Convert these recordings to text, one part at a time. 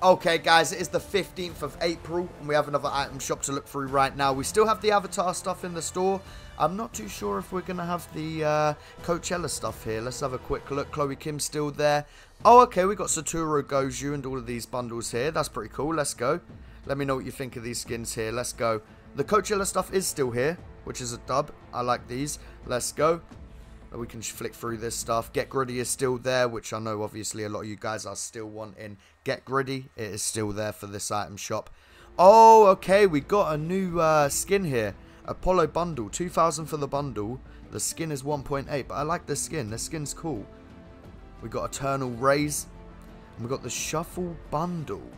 Okay, guys, it is the 15th of April, and we have another item shop to look through right now. We still have the Avatar stuff in the store. I'm not too sure if we're going to have the uh, Coachella stuff here. Let's have a quick look. Chloe Kim's still there. Oh, okay, we got Satoru Gojo and all of these bundles here. That's pretty cool. Let's go. Let me know what you think of these skins here. Let's go. The Coachella stuff is still here, which is a dub. I like these. Let's go. We can flick through this stuff. Get Griddy is still there, which I know obviously a lot of you guys are still wanting. Get Griddy, it is still there for this item shop. Oh, okay, we got a new uh, skin here. Apollo bundle, 2000 for the bundle. The skin is 1.8, but I like the skin. The skin's cool. We got Eternal Rays. And we got the Shuffle bundle.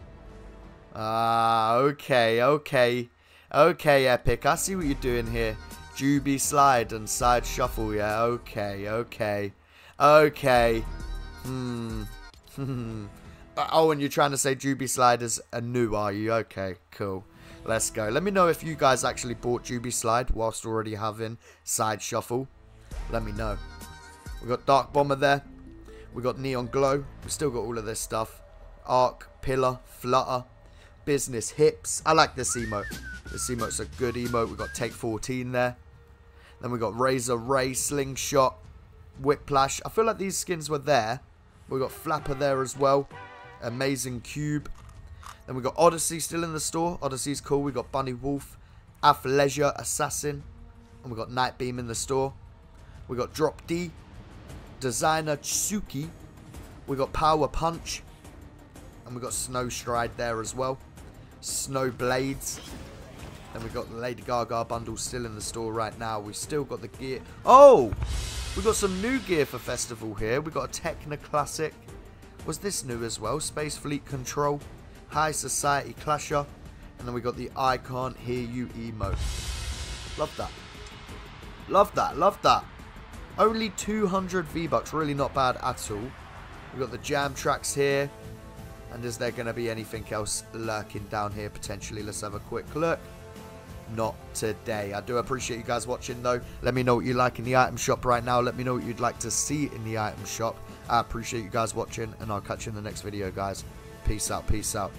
Ah, okay, okay. Okay, Epic, I see what you're doing here. Jubi slide and side shuffle, yeah, okay, okay. Okay. Hmm. Hmm. oh, and you're trying to say Jubi slide is a new, are you? Okay, cool. Let's go. Let me know if you guys actually bought Jubi slide whilst already having side shuffle. Let me know. We got Dark Bomber there. We got Neon Glow. We still got all of this stuff. Arc, Pillar, Flutter, Business Hips. I like this emote. This emote's a good emote. We got Take 14 there. Then we got Razor Ray, Slingshot, Whiplash. I feel like these skins were there. We got Flapper there as well. Amazing Cube. Then we got Odyssey still in the store. Odyssey's cool. We got Bunny Wolf, Athleisure, Assassin. And we got Nightbeam in the store. We got Drop D, Designer Tsuki. We got Power Punch. And we got Snowstride there as well. Snow Blades. Then we've got the Lady Gaga bundle still in the store right now. We've still got the gear. Oh! We've got some new gear for Festival here. We've got a Techno Classic. Was this new as well? Space Fleet Control. High Society Clasher. And then we got the I Can't Hear You emote. Love that. Love that. Love that. Only 200 V-Bucks. Really not bad at all. We've got the jam tracks here. And is there going to be anything else lurking down here potentially? Let's have a quick look not today. I do appreciate you guys watching though. Let me know what you like in the item shop right now. Let me know what you'd like to see in the item shop. I appreciate you guys watching and I'll catch you in the next video guys. Peace out, peace out.